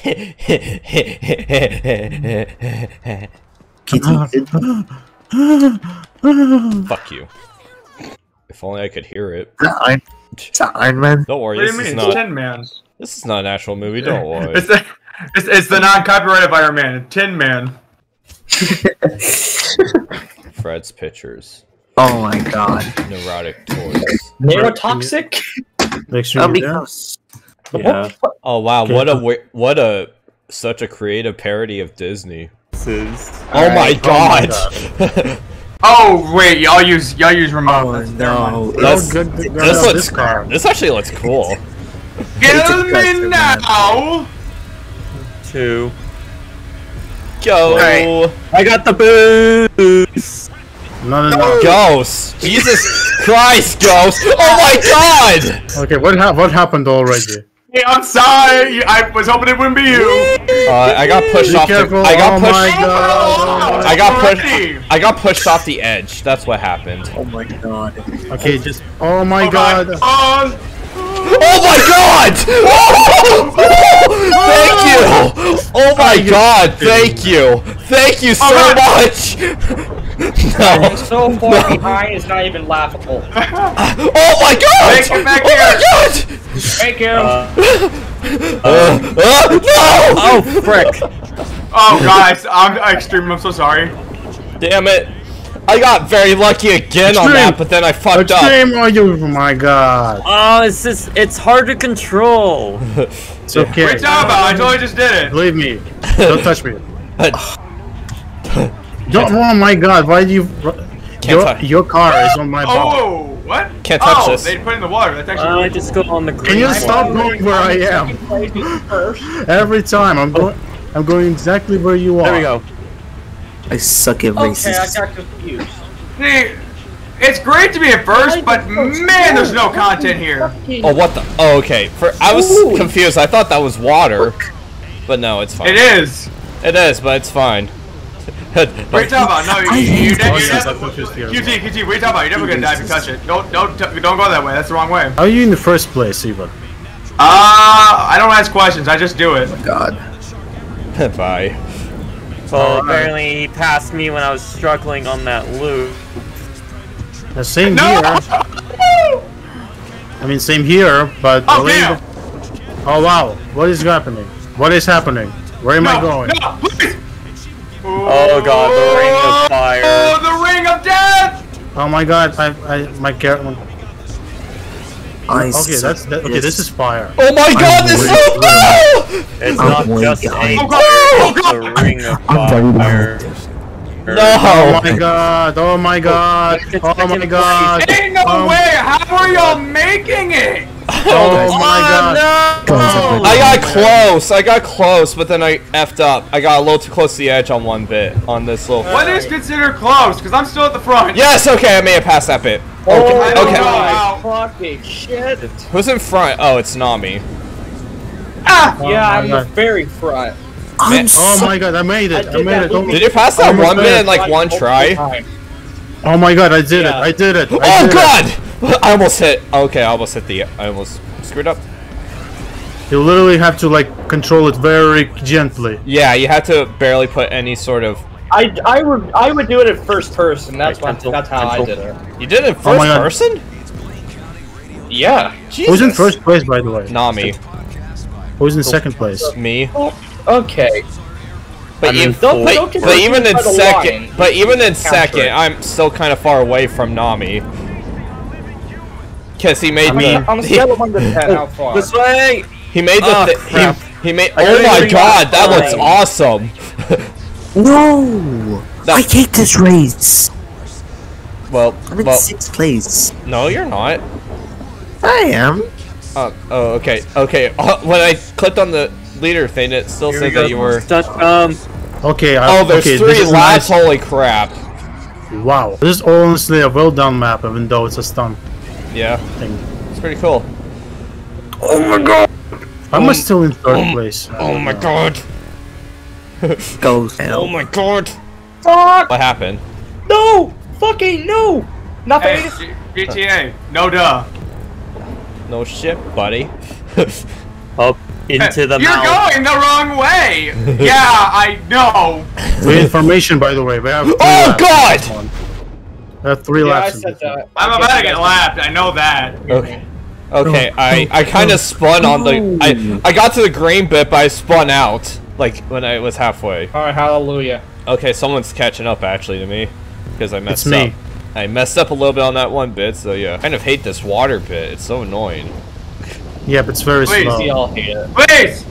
Kitty. Ah. Fuck you. If only I could hear it. Is Iron, is that Iron Man? Don't worry, What do this is? It's not Tin Man. this is not an actual movie. Don't worry. It's the it's, it's the non-copyrighted Iron Man, Tin Man. Fred's pictures, Oh my god. neurotic toys. Neurotoxic? Make sure That'd be you're there. close. Yeah. Oh wow, what a what a such a creative parody of Disney. This Oh my Oh my god. Oh wait, y'all use y'all use remote. Oh That's- never no. That's- good, good, good. this this, looks car. this actually looks cool. Kill It's a me man. now! two. Go. Alright. I got the boost. Not enough. Ghost. Jesus Christ, Ghost. Oh my god. Okay, what ha- what happened already? Hey, I'm sorry. I was hoping it wouldn't be you. Uh, I got pushed Be off careful! the I got oh pushed my god! I got pushed I got pushed off the edge. That's what happened. Oh my god. Okay, just oh my Oh god! Oh, Oh my god! thank you! Oh my god, thank you! Thank you so Oh, much! no. So far behind, it's not even laughable. Oh my god! Make it back oh my god! Thank you. Uh, uh, no! oh, frick. oh guys, I'm extreme. I'm so sorry. Damn it! I got very lucky again on that, but then I fucked up. Extreme are you? Oh my god! Oh, it's just, it's hard to control. It's okay. Great job, Al. I totally just did it. Believe me. Don't touch me. Don't, oh my god! Why do you? Your, touch- your car is on my bumper. Oh, what? Can't touch oh, this. they put it in the water. That's actually. Uh, I really just go on the green Can you one. stop going where I am? Every time I'm going, I'm going exactly where you are. There we go. I suck at Okay, I got confused. See, it's great to be at first, but man, there's no content here. Oh, what the? Oh, okay. For I was confused. I thought that was water, but no, it's fine. It is. It is, but it's fine. Great job, Al. No, you, you, you, Oh, you, yes, you, I'm confused here. QT, QT, wait up, Al. You're never gonna die if you touch it. Don't, don't, don't go that way. That's the wrong way. Uh, How are you in the first place, even? I don't ask questions. I just do it. God. Bye. So apparently he passed me when I was struggling on that loop. The same No! here. I mean, same here, but. Oh, the damn! Oh wow! What is happening? What is happening? Where am I going? no, please! Oh god, the ring of oh, fire. Oh, the ring of death! Oh my god! I, I, my character. I Okay, that's that, okay. This is fire. Oh my god, this is waiting. no! It's Oh not my just God. a Oh god! Oh god! ring of I'm fire. very Oh my god! Oh my god! Oh my god! Ain't no Um, way! How are y'all making it? Oh my god! Guys, I got close. I got close, but then I effed up. I got a little too close to the edge on one bit on this little. What is considered close? Because I'm still at the front. Yes. Okay, I may have passed that bit. I Okay. don't Okay. know how. Fucking shit. Who's in front? Oh, it's Nami. Ah! Oh yeah, my I'm God. the very front. I'm Man- Oh so my god! I made it! I, did made that it! Oh, Did you pass that one bit in like one try? oh my god! I did it! I did it! I Oh did god! I almost hit. Okay, I almost hit the. I almost screwed up. You literally have to like control it very gently. Yeah, you had to barely put any sort of. I, I would I would do it in first person. That's Right, what that's how I did it. You did it in Oh first my God. person? Yeah. Jesus. Who's in first place, by the way? Nami. Who's in second place? Me. Oh, okay. But, I mean, ev- don't- but, don't get but even in confused by the second, but even in second. I'm still kind of far away from Nami. Cause he made me. On a He, scale of one to ten, how far? This way. he made the. Oh, thi- crap. he, he made. I Oh my bring god, that looks awesome. No! That- I hate this race. Well, I'm in well, sixth place. no, you're not. I am. Uh, oh, okay, okay. Uh, when I clicked on the leader thing, it still said that you were. Um. Okay. I, Oh, there's okay, three this laps. nice. Holy crap! Wow. This is honestly a well done map, even though it's a stunt Yeah, thing. it's pretty cool. Oh my god. I'm I um, still in third um, place? Oh, oh my god! Go Oh my god! Fuck! What happened? No! Fucking no! Nothing. Hey, GTA. No duh. No shit, buddy. Up into the You're mouth. going the wrong way. yeah, I know. For information, by the way, we have. Three Oh, laps God! In this one. We have three Yeah, I laps. in said that. I'm about to get lapped. I know that. Okay. Okay, I, I kind of spun on the I I got to the green bit, but I spun out like when I was halfway. Alright, hallelujah. Okay, someone's catching up actually to me because I messed It's me. up. I messed up a little bit on that one bit, so yeah. I kind of hate this water bit. It's so annoying. Yeah, it's very Please, slow. We all hate it. Please,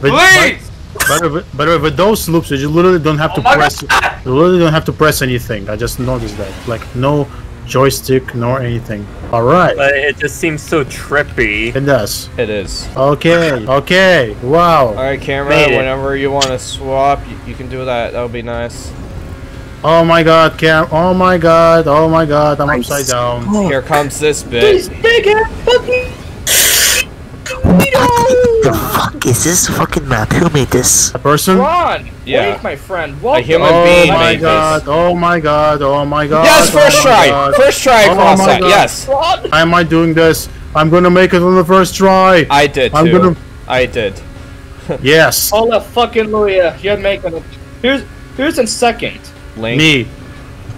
But- please. But, but, but, but with those loops, you literally don't have to Oh my press. God. You literally don't have to press anything. I just noticed that. Like no joystick nor anything. All right, But it just seems so trippy. it does. It is. Okay, okay. Wow. All right, camera. Made it. Whenever you want to swap, you, you can do that. That would be nice. Oh my God, Cam. Oh my God. Oh my God. I'm upside down. Here comes this bit. big ass fucking. The fuck is this fucking map? Who made this? A person. Ron! Yeah. Wait, my friend. Welcome. human Oh being my made God. this. Oh my God. Oh my God. Yes, oh first oh my try. God. First try Oh across my that. Yes, Ron! Why am I doing this? I'm gonna make it on the first try. I did too. I'm gonna- I did. Yes. All the fucking Luya. You're making it. Here's who's in second? Link, Me.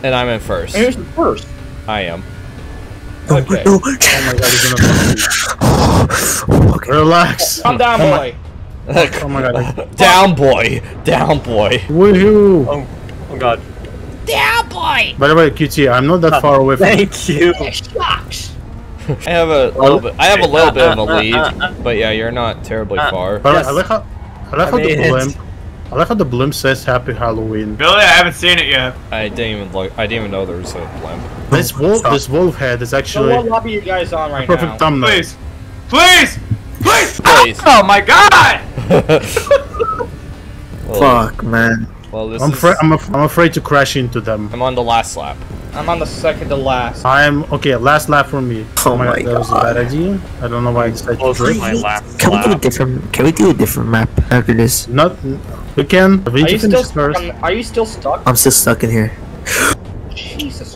and I'm in first. And who's in first? I am. Okay. Oh no. Oh my God. He's gonna. okay. Relax. Oh, Calm down, Oh my- boy. Oh my God. Down boy, down boy. Woohoo. Oh, oh god. Down, boy. By the way, QT, I'm not that far away from you. Thank you. Shucks. I have a little bit. I have a little bit of a lead, but yeah, you're not terribly uh, far. But Yes. I like how I like I how the made it. blimp I like how the blimp says Happy Halloween. Billy, I haven't seen it yet. I didn't even look. I didn't even know there was a blimp. This wolf this wolf head is So actually what lobby are you guys on right perfect now? thumbnail. Please, please, please. Please. Oh my God! Well, Fuck, man. well, this I'm is. afraid I'm, af- I'm afraid to crash into them. I'm on the last lap. I'm on the second to last. I'm okay. Last lap for me. Oh my god, that was a bad idea. I don't know why I decided to Close to drift. my last Can we do a lap. different? Can we do a different map after this? Not we can. We Are you still finish stuck? first. Are you still stuck? I'm still stuck in here. Jesus.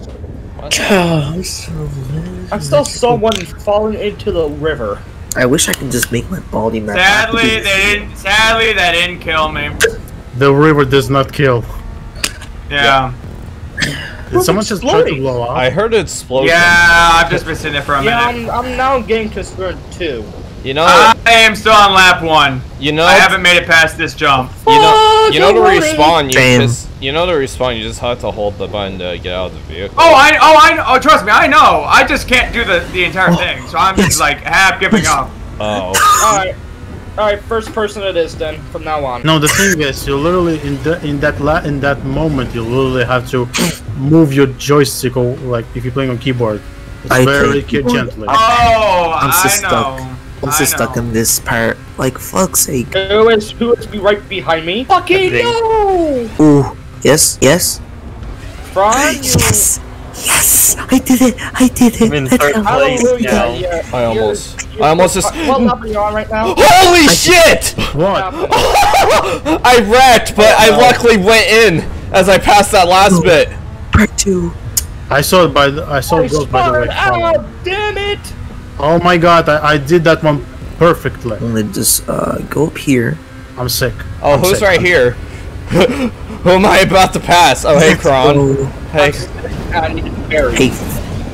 I'm still someone falling into the river. I wish I could just make my baldy map. Sadly, they didn't. Sadly, that didn't kill me. The river does not kill. Yeah. Did someone just try to blow up? I heard it explode. Yeah, I've just been sitting there for a Yeah, minute. I'm, I'm now getting concerned too. You know. I am still on lap one. you know. I haven't made it past this jump. You know. You know to don't respawn. You Same. just. You know to respawn. You just have to hold the button to get out of the vehicle. Oh, I, oh, I, oh, trust me, I know. I just can't do the the entire oh. thing, so I'm just like half giving up. Oh. Alright. Alright, first person it is then, from now on. No, the thing is, you literally in the in that la- in that moment, you literally have to move your joystick, or like if you're playing on keyboard, it's I very play ki- keyboard. gently. Oh, I'm I stuck. know. I'm I stuck in this part. Like fuck's sake. Who is who is be right behind me? Fucking no! Ooh. Yes. Yes. Fran, you Yes. Yes. I did it. I did I'm in it. Third place. Hallelujah! now. Yeah, I you're- almost- you're- I almost just- What level you on right now? Holy shit! What? I wrecked, but I luckily went in as I passed that last bit. Part two. I saw it by the, I saw I it goes by the way. spun out! Damn it! Oh my god, I, I did that one perfectly. I'm just uh go up here. I'm sick. Oh, I'm who's sick. right here? Who am I about to pass? Oh, hey, Kron. Oh, Hey. I need to bury. hey.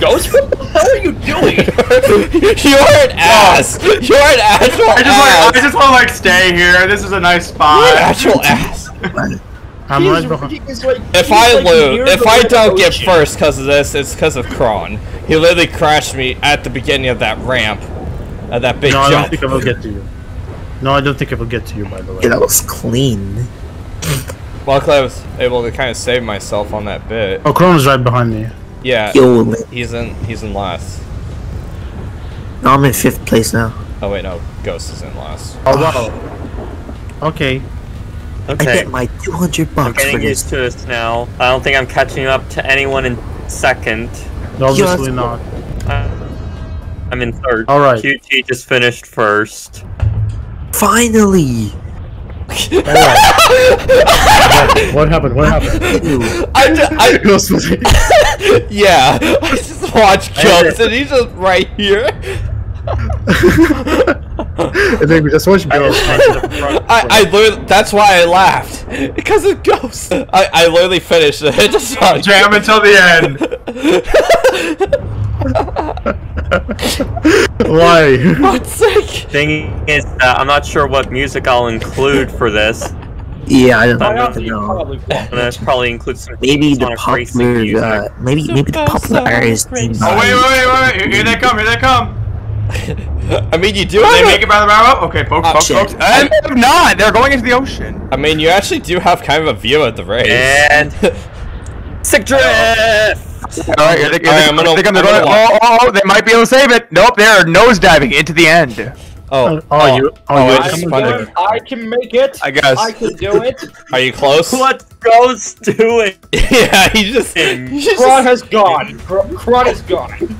Ghost, what the hell are you doing? You're an ass. You're an actual I just ass. like, I just want to like stay here. This is a nice You're an spot. actual ass. I'm He's- right behind. he's like- If I like lose, near if I don't get first because of this, it's because of Kron. He literally crashed me at the beginning of that ramp, at that big No, I don't think I will get to you. No, I don't think I will get to you. By the way. Yeah, that was clean. Luckily, I was able to kind of save myself on that bit. Oh, Chrono's right behind me. Yeah, Yo, he's in. He's in last. no, I'm in fifth place now. Oh wait, no, Ghost is in last. Oh wow. Okay. Okay. I Okay. get my 200 bucks. I'm bucks for getting this. used to this now. I don't think I'm catching up to anyone in second. Obviously Yes. not. I'm in third. All right. QT just finished first. Finally. What happened? What happened? Ew. I, ju- I Ghostbusters. yeah, I just watched Ghost and he's just right here. I think we just watch girls. I, I literally, that's why I laughed because of ghosts. I, I literally finished it. It just saw Jam until the end. Why? God's sake. Thing is, uh, I'm not sure what music I'll include for this. Yeah, I don't I know. Honestly, know. probably And that probably includes some Maybe the Sonic Racing popular, music. uh, maybe maybe the popular artist. Oh wait, wait, wait, wait! Here they come! Here they come! I mean, you do. Did they have make it by the barrel? Okay, folks, Oh, folks, shit. folks. And they have not. They're going into the ocean. I mean, you actually do have kind of a view at the race. And sick drift. All right, here they, here All right, they I'm come. gonna- they come. They're I'm going. gonna Oh, oh, oh! They might be able to save it. Nope, they are nosediving into the end. Oh oh, oh, oh, you- oh, oh, you- I I can, it. it. I can make it. I guess. I can do it. Are you close? What goes doing? yeah, he just. he just- Kron has gone. Kr- Kron is gone.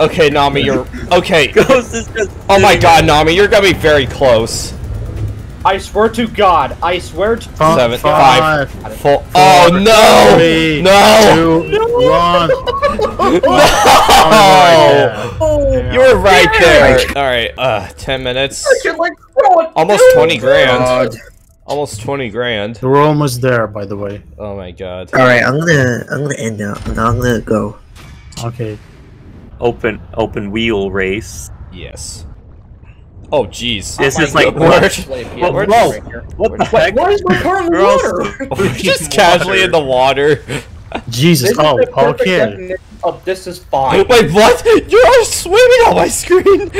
Okay, Nami, you're okay. Ghost is just. Oh my God, Nami, you're gonna be very close. I swear to God. I swear to. Fi- Seven, five, five, Four. Oh no! three, No! two, one. Oh, Oh, you were right there. All right, uh, ten minutes. Like throw it. Almost twenty grand. God. Almost twenty grand. We're almost there, by the way. Oh my God. All right, I'm gonna I'm gonna end now. Now I'm gonna go. Okay. Open, open wheel race. Yes. Oh jeez. This Oh is like God. God. Where- Yeah, where- whoa. whoa. What the heck? why is my car in the water? Just casually in the water. Jesus. This Oh, is the perfect okay. definition of this is fine. Wait, what? You're swimming on my screen.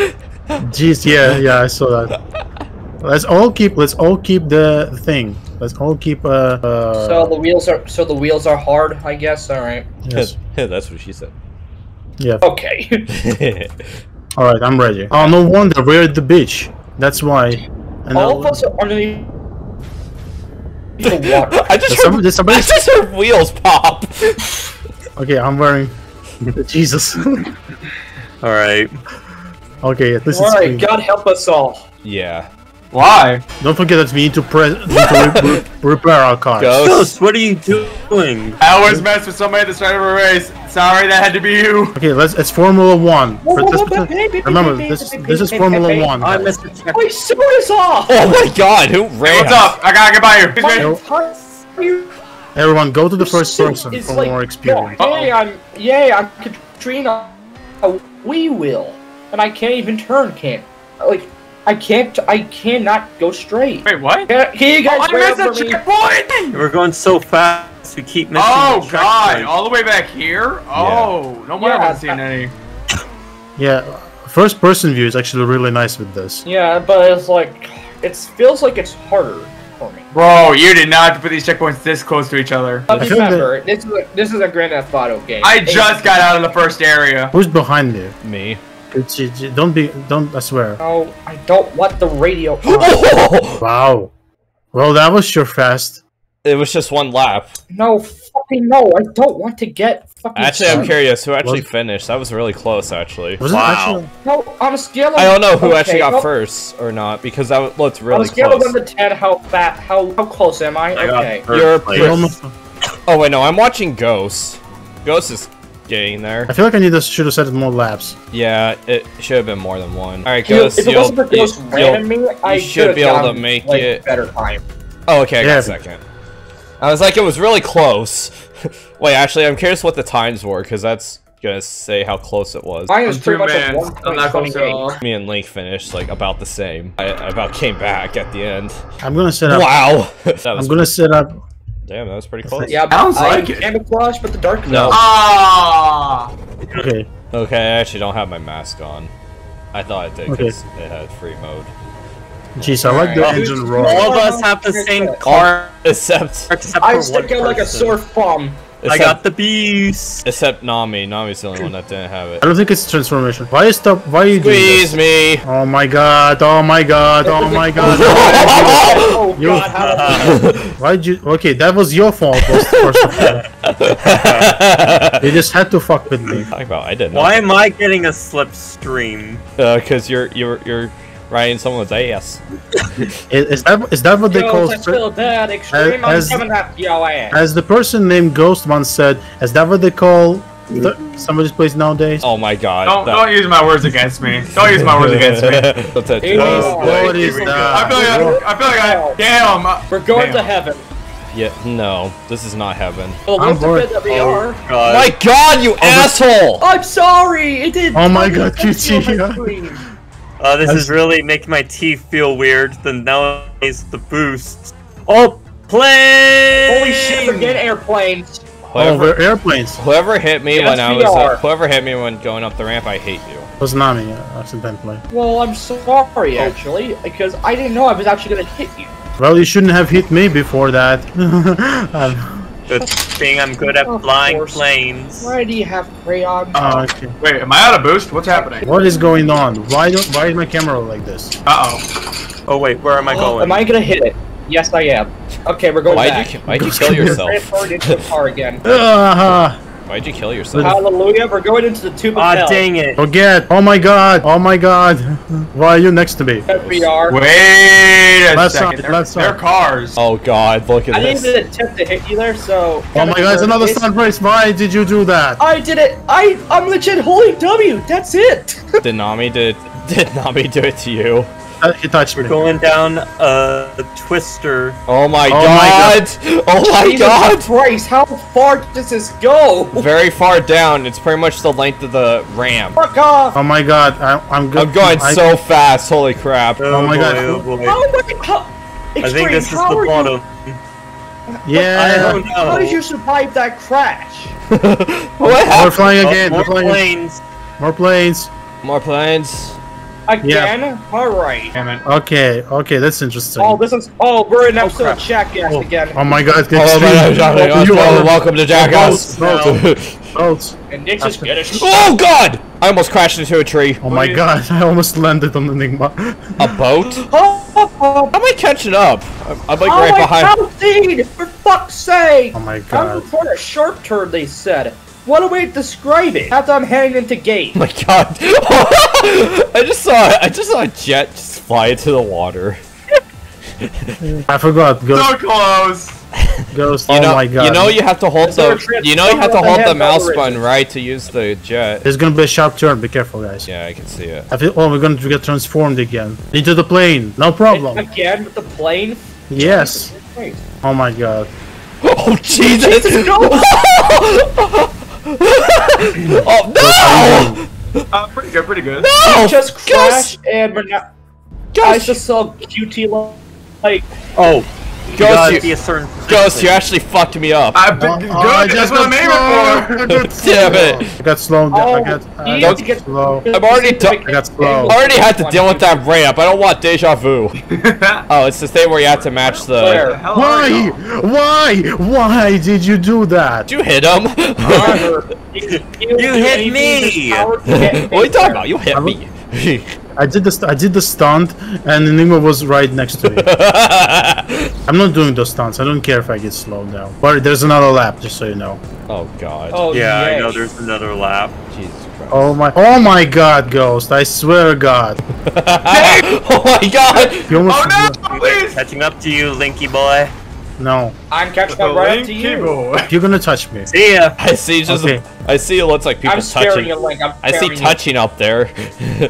Jeez. Yeah, yeah, I saw that. Let's all keep. Let's all keep the thing. Let's all keep. Uh. uh So the wheels are so the wheels are hard, I guess. All right. yes. That's what she said. Yeah. Okay. All right. I'm ready. Oh, no wonder we're at the beach. That's why. And All of I'll- us are underneath the water. I just Did some- heard, did somebody- I just heard wheels pop. Okay, I'm wearing. Jesus. All right. okay, at least All it's right. clean. God help us all. yeah. Why? Don't forget that we need to press need to re- re- repair our cars. Go. Ghost, what are you doing? I always mess with somebody at the start of a race. Sorry, that had to be you. Okay, let's. It's Formula One. But this- remember, this this is Formula One. I missed the check. Wait, so is off. Oh my God! Who ran? What's up? I gotta get by you. Who's Why ready? are you- Everyone, go to the first Suit person for like- more experience. No, Hey, I'm yay, I'm Katrina. We will, and I can't even turn. Can't like I can't. I cannot go straight. Wait, what? Can, can you Oh, guys I wait missed for a me? checkpoint! We're going so fast. We keep missing. Oh the god, checkpoint. all the way back here? Oh, no wonder I Yeah, haven't seen any. Yeah, first person view is actually really nice with this. Yeah, but it's like it feels like it's harder for me. Bro, you did not have to put these checkpoints this close to each other. I feel remember, this is a, this is a Grand Theft Auto game. I just got out of the first area. Who's behind you? Me. It's, it's- don't be, don't. I swear. Oh, I don't want the radio. Wow. Well, that was sure fast. It was just one lap. no, fucking no! I don't want to get fucking. Actually, I'm curious who actually Was- finished. That was really close, actually. Was Wow. it actually? No, on a scale of I don't know who okay, actually got no, first or not because that looked On really a scale close. of one to ten, how fat, how how close am I? I okay. You're. You're almost. Oh wait, no, I'm watching Ghost. Ghost is getting there. I feel like I need to should have said it more laps. Yeah, it should have been more than one. All right, If, you- Ghost, if it wasn't for Ghost you- ramming you'll- me, I should be able to make like, it- better time. Oh, okay, I got Yeah. a second. I was like, it was really close. Wait, actually, I'm curious what the times were because that's gonna say how close it was. I'm pretty much a man. I'm not close at 1.28. Me and Link finished like about the same. I, I about came back at the end. I'm gonna set up. Wow, I'm gonna set up. Damn. That was pretty close. Yeah, Sounds I like it. camouflage, but the dark No. Ah! Okay. Okay, I actually don't have my mask on. I thought I did Okay. because it had free mode. Jeez, I like the Alright. engine All of us have the same car, Except, except I for stick one out like a person. sore thumb. I got the beast. except Nami. Nami's the only one that didn't have it. I don't think it's transformation. Why you stop? Why are you doing Squeeze this? me. Oh my god! Oh my god! Oh my god! oh god, Why'd you? Okay, that was your fault. was- First of all, you just had to fuck with me. Talk about I didn't. Why am I getting a slipstream? Uh Because you're you're you're riding someone's ass. Is, is that is that what they Yo, call? I feel that extreme. as- I'm coming at your ass. As the person named Ghost once said, is that what they call th- somebody's place nowadays. Oh my god. Don't, that- don't use my words against me. Don't use my words against me. That's a- Oh, boy. What is I feel like I, I feel like I, damn. uh, We're going damn. to heaven. yeah, no, this is not heaven. Well, I'm bored. admit that we are. God. my god, you asshole! I'm sorry. It did. Oh my God, did Uh, this is really making my teeth feel weird. The nowadays the boost. Oh, plane! Holy shit! Forget airplanes. Oh, Whoever, we're airplanes. whoever hit me Yes, when I was uh, whoever hit me when going up the ramp, I hate you. It was Nami, uh, accidentally. Well, I'm sorry actually because I didn't know I was actually gonna hit you. Well, you shouldn't have hit me before that. Um, Good thing I'm good at flying course. planes. Why do you have crayon? oh, okay. Wait, am I out of boost? What's happening? What is going on? Why don't? Why is my camera like this? Uh oh. Oh wait, where am I going? Am I gonna hit it? Yes, I am. Okay, we're going Why'd back. you why'd you kill yourself? Transferred into the car again. Ah, Why'd you kill yourself? Hallelujah! We're going into the tube of Ah, hell. dang it! forget. Oh my god. Oh my god. Why are you next to me? Yes, we are. Wait a Left second. side, They're, left side. they're cars. Oh god, look at I didn't this. even attempt to hit you there, so. Oh my god, it's another stunt race. Why did you do that? I did it. I I'm legit holding W. That's it. Did Nami did did Nami do it to you? He touched me. We're going down a twister. Oh my Oh my god! Oh my Jesus god! Christ! How far does this go? Very far down. It's pretty much the length of the ramp. Fuck off! Oh my god, I, I'm good. I'm going I- so fast. Holy crap! Oh my boy, God. Oh boy. Oh my god! Oh I think this is the how you- bottom. Yeah. I don't know. How did you survive that crash? What We're happened? flying Oh, again. more We're flying. planes. More planes. More planes. Again? Alright. Damn it. Okay. Okay, that's interesting. Oh, this is. Oh, we're in oh, episode crap. of Jackass Oh, again. oh my god, Oh, extreme. my God, Oh, you well, are- welcome to Jackass. Boats, boats. And Nick's just getting. oh god! I almost crashed into a tree. Oh my god, I almost landed on the Enigma. A boat? Oh, oh, oh, How am I catching up? I'm, I'm like oh right my behind. God, For fuck's sake! Oh my god. I'm god. before a sharp turn, they said. What a way to describe it. After I'm heading into gate. Oh my god! I just saw I just saw a jet just fly into the water. I forgot. So close. Ghost. You oh know, my god. you know you have to hold Is the you know you have to hold the mouse button right to use the jet. There's gonna be a sharp turn. Be careful, guys. Yeah, I can see it. I feel. Oh, we're gonna get transformed again. Into the plane. No problem. Again with the plane. Yes. Oh my god. Oh Jesus! No! oh no! Uh, pretty good, pretty good. No! just Ghost! crashed and we're not. I just saw QT li- like. Oh, you Ghost, gotta you- be a certain. Ghost, you actually fucked me up. I've been oh, good. Oh, I That's what I'm aiming for. Damn it! I got slowed down. Oh, I got. I you got to get- slow. I'm already done- I got slow. I already had to deal with that ramp. I don't want deja vu. Oh, it's the thing where you have to match the. Where? Hell Why? Why? Why did you do that? Did you hit him? However, you, You hit me! what are you talking about? You hit me. I did the st- I did the stunt, and Enigma was right next to me. I'm not doing those stunts. I don't care if I get slowed down. But there's another lap, just so you know. oh god. Oh Yeah, I know. There's another lap. Jesus Christ. Oh my! Oh my God, Ghost! I swear to God, oh my god! you almost Oh no, please. Catching up to you, Linky boy. No. I'm catching The up right up to you. keyboard. You're gonna touch me. See ya. I see just. Okay. I see it looks like people I'm scaring touching. you, Link. I'm I see you. touching up there.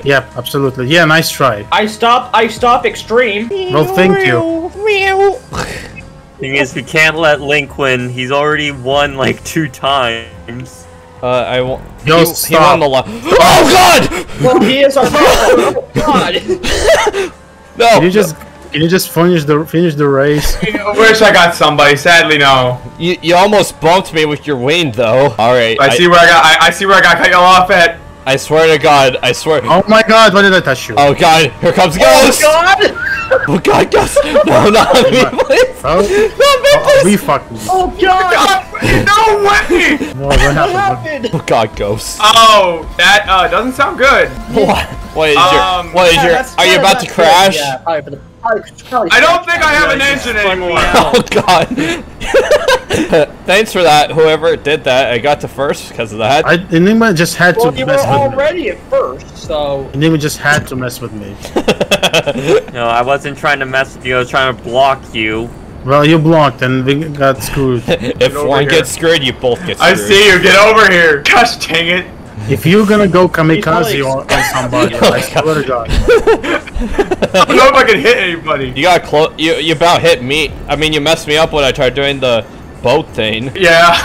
Yep, absolutely. Yeah, nice try. I stop. I stop extreme. Well, thank you. Thing is, we can't let Link win. He's already won like two times. Uh, I won't. Yo, he, he stop. won the lo- Oh god! Well, he is our oh, God. No. You just can you just finish the finish the race? I wish I got somebody. Sadly, no. You, you almost bumped me with your wind though. All right. I see where I got. I, I see where I got cut you off at. I swear to God. I swear. Oh my God! Why did I touch you? Oh god. Here comes ghost. oh Ghost. God. Oh god, Ghost. No, not me, please. Oh, Not me, oh, please. we fucked. Oh God. God, no way! What What happened? happened? Oh god, Ghost. Oh, that uh doesn't sound good. What? What is Um, your? What is Yeah, your? Are you about to that's good. crash? Yeah, probably for the. Probably, probably I don't think I have an Yeah, engine just anymore. Oh god. Thanks for that. Whoever did that, I got to first because of that. I, Enigma just had Well, to you were mess with me. already at first, so. Enigma just had to mess with me. No, I wasn't trying to mess with you. I was trying to block you. Well, you blocked and we got screwed. if over one here. gets screwed, you both get screwed. I see you. Get over here. Gosh dang it. If you're gonna go kamikaze on, on somebody, oh I swear to God. I don't know if I can hit anybody. You got close. You you about hit me. I mean, you messed me up when I tried doing the boat thing, Yeah.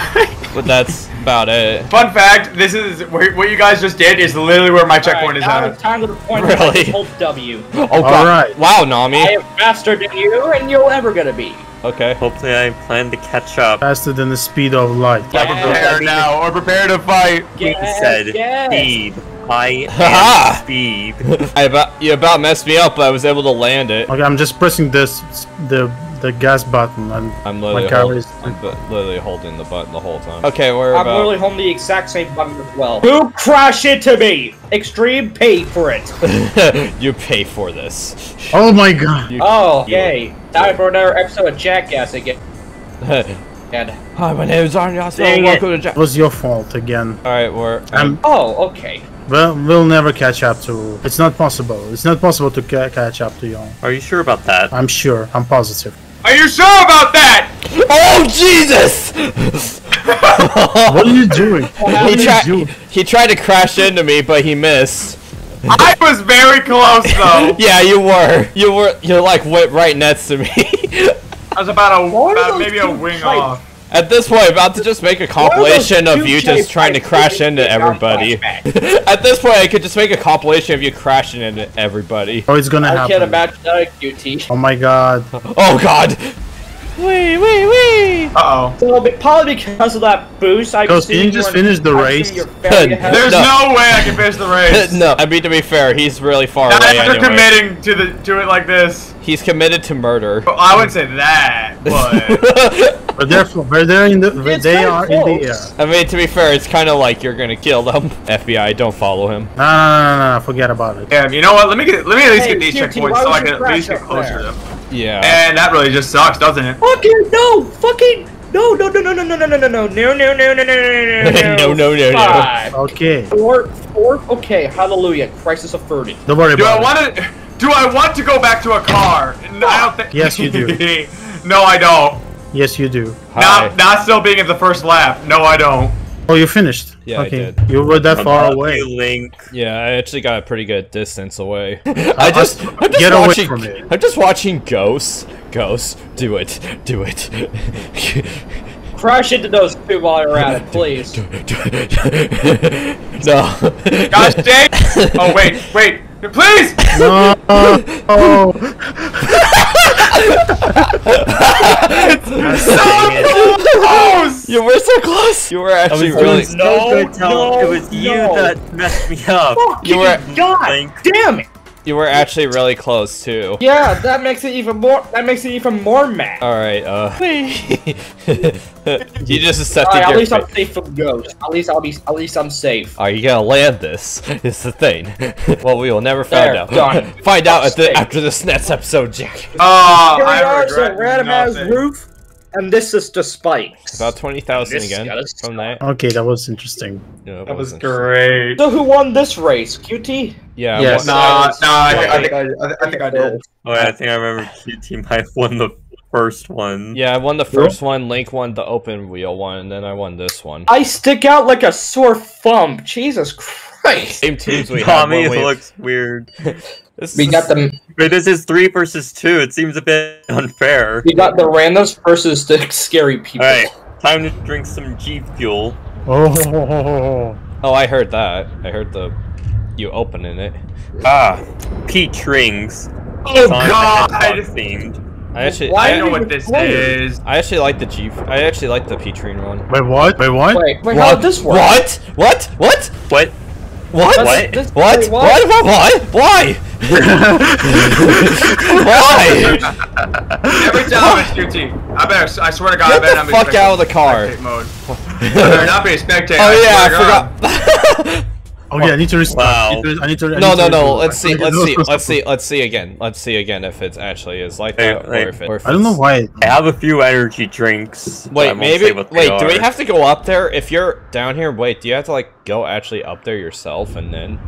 but that's about it. Fun fact: This is what you guys just did is literally where my checkpoint is now at. it's time to the point where Really? I just W. Oh god! right. Wow, Nami. I Nami. am faster than you, and you're ever gonna be. Okay. Hopefully, I plan to catch up. Faster than the speed of light. Yeah. Prepare now, or prepare to fight. He said yes. speed. I am speed. I about you about messed me up, but I was able to land it. Okay, I'm just pressing this the the gas button and I'm literally, my car hold, is. I'm literally holding the button the whole time. Okay, we're I'm about. literally holding the exact same button as well. Who crash into me? Extreme pay for it. you pay for this. Oh my God! You- Oh, you- yay. Time for another episode of Jackass again. And, Hi, my name is Arnie Dang. Welcome to Jack. It was your fault again. All right, we're. Um, oh, okay. well, we'll never catch up to. It's not possible. It's not possible to ca- catch up to you. Are you sure about that? I'm sure. I'm positive. Are you sure about that? Oh Jesus! What are you doing? What are he you tried. doing? He tried to crash into me, but he missed. I was very close though. Yeah, you were. You were. You're like went right next to me. I was about a Why are about maybe a wing types? off. At this point, about to just make a compilation of you just trying to crash into everybody. At this point, I could just make a compilation of you crashing into everybody. Oh, it's gonna I happen. can't imagine that, QT. Oh my God! Oh God! Wee wee wee! Uh oh. So, be- probably because of that boost, I Ghost, can you just finish the race? There's No. no. way I can finish the race. no, I mean to be fair, he's really far Not away after anyway. committing to the to it like this. He's committed to murder. Well, I wouldn't say that, but But they're but they're in the It's they very are in the air. I mean, to be fair, it's kind of like you're gonna kill them. FBI, don't follow him. No, no, no, no, no, forget about it. yeah, you know what? Let me get let me at least Hey, get these checkpoints so I can at least get closer there? to them. Yeah. And that really just sucks, doesn't it? Fucking no! Fucking no! No! No! No! No! No! No! No! No! No! No! No! No! No! No! No! No, no, no, no. Five, Okay, four, four. Okay, hallelujah! Crisis averted. don't worry Do I about it. want to? Do I want to go back to a car? No, I don't think. Yes, you do. no, I don't. Yes, you do. Not not still being at the first lap. No, I don't. Oh, you finished. Yeah, I okay. did. You were that far away. Link. Yeah, I actually got a pretty good distance away. I just, I'm just Get away watching. from it. I'm just watching ghosts. Ghosts, do it, do it. Crash into those two while you're at it, please. no. Gosh dang! oh wait, wait, please! No. Oh. Oh, You were so close. You were actually was really. doing so good, no, it was you no. that messed me up. You were. God Link. damn it! You were actually really close too. Yeah, that makes it even more. That makes it even more mad. All right. Uh. you just accepted Alright, at your least I'm safe from ghosts. At least I'll be. At least I'm safe. Are you gonna land this? Is the thing. well, we will never find There, out. done. find out at the, Safe. after this next episode, Jack. Oh, Here we I are, so regret random ass roof, and this is the spikes. About twenty thousand This again gotta from that. Okay, that was interesting. Yeah, That was wasn't- great. So who won this race? QT? Yeah. Yes. well- Nah, nah, I, think- I think I, I think I did. Oh, I think I remember QT might have won the first one. Yeah, I won the first one. Link won the open wheel one, and then I won this one. I stick out like a sore thumb. Jesus Christ. Same teams we had Tommy looks weird. This We is- got them. Wait, this is three versus two. It seems a bit unfair. We got the randoms versus the scary people. Alright, time to drink some G Fuel. Oh. Oh, I heard that. I heard the you opening it. Ah, peach rings. Oh Sonic God! themed. I actually, Why I I, know what this play it? is. I actually like the G. I actually like the peach ring one. Wait, what? Wait, what? Wait, wait, how did this work? What? What? What? What? What? What? This- What? wait, What? What? What? Why? Why? Every time it's your team. I better. I swear to God, I Get bet the I'm fuck out of the car. mode. I better not be a spectator. Oh yeah, I swear to God. forgot. Okay, I need to restart. Wow. I need to, I need to, I No, need no, to no. redo. Let's see. Let's see. Let's see. Let's see again. Let's see again if it actually is like Hey, that, or hey, if, it, or if I don't know why. I have a few energy drinks. Wait, maybe. say what they Wait, do we have to go up there? If you're down here, wait. Do you have to like go actually up there yourself and then?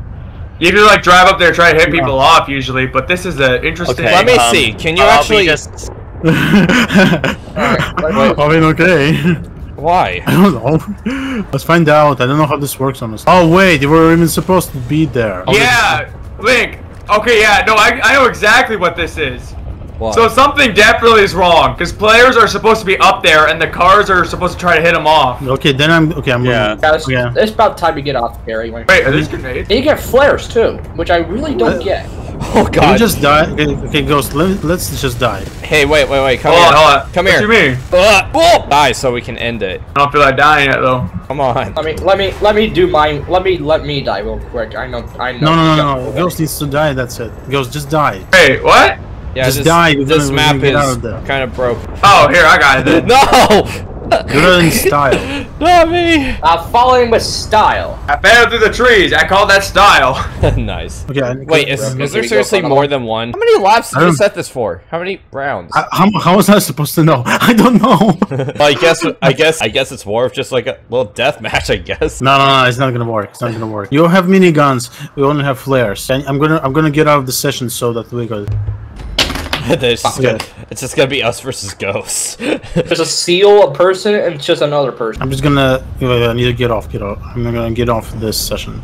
You can like drive up there, try to hit people off usually, but this is an interesting. Okay, Let me um, see, can you I'll be actually- just Alright, I mean, okay. Why? I don't know. Let's find out. I don't know how this works on this. Oh wait, they were even supposed to be there. Yeah, Link. Okay, yeah, no, I, I know exactly what this is. Why? So something definitely is wrong, because players are supposed to be up there, and the cars are supposed to try to hit them off. Okay, then I'm okay. I'm Yeah. moving. Yeah, it's, Yeah. it's about time to get off, Gary. Wait, Wait, are these grenades? you get flares too, which I really don't get. oh Can god. we just die? Okay, okay Ghost. Let, let's just die. Hey, wait, wait, wait. Come Hold here. on, hold on. Come what here. you mean? Uh, whoa! Die so we can end it. I don't feel like dying yet, though. Come on. Let me, let me, let me do mine. Let me, let me die real quick. I know, I know. No, no, no, no. Ghost needs to die. That's it. Ghost, just die. Wait, what? Yeah, Just this, die, This map gonna get out of is kind of broke. Oh, here, I got it. No! Do it in style. Not me! Uh, following with style. I fell through the trees. I call that style. nice. Okay. Wait, is, Here is we there seriously more than one? How many laps did you set this for? How many rounds? I- how, how was I supposed to know? I don't know. Well, I guess I guess I guess it's more of just like a little death match. I guess. No, no, no, it's not gonna work. It's not gonna work. You don't have miniguns. We only have flares. And I'm gonna, I'm gonna get out of the session so that we go. it's, just gonna, it's just gonna be us versus ghosts. There's a seal, a person, and it's just another person. I'm just gonna. I need to get off. Get off. I'm gonna get off this session.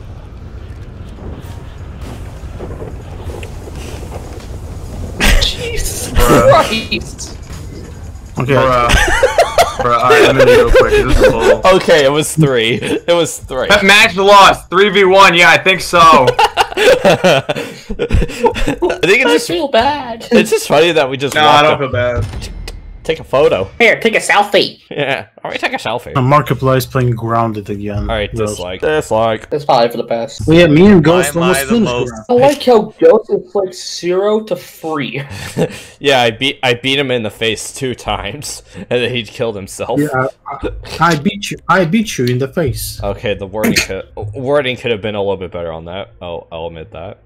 Jesus Christ! Okay. Bruh. Bruh, alright, let me leave real quick. This is bull. okay, it was three. It was three. That match lost. 3v1, yeah, I think so. I think it's I just feel bad. it's just funny that we just no, I walked don't up- feel bad. Take a photo. Here, take a selfie. Yeah, all right, take a selfie. Uh, Markiplier is playing grounded again. All right, Gross. dislike. Dislike. That's probably for the best. Well, yeah, me and Ghost am almost I the finished. I like how Ghost is like zero to three. Yeah, I beat I beat him in the face two times, and then he killed himself. Yeah, I, I beat you. I beat you in the face. Okay, the wording could wording could have been a little bit better on that. Oh, I'll admit that.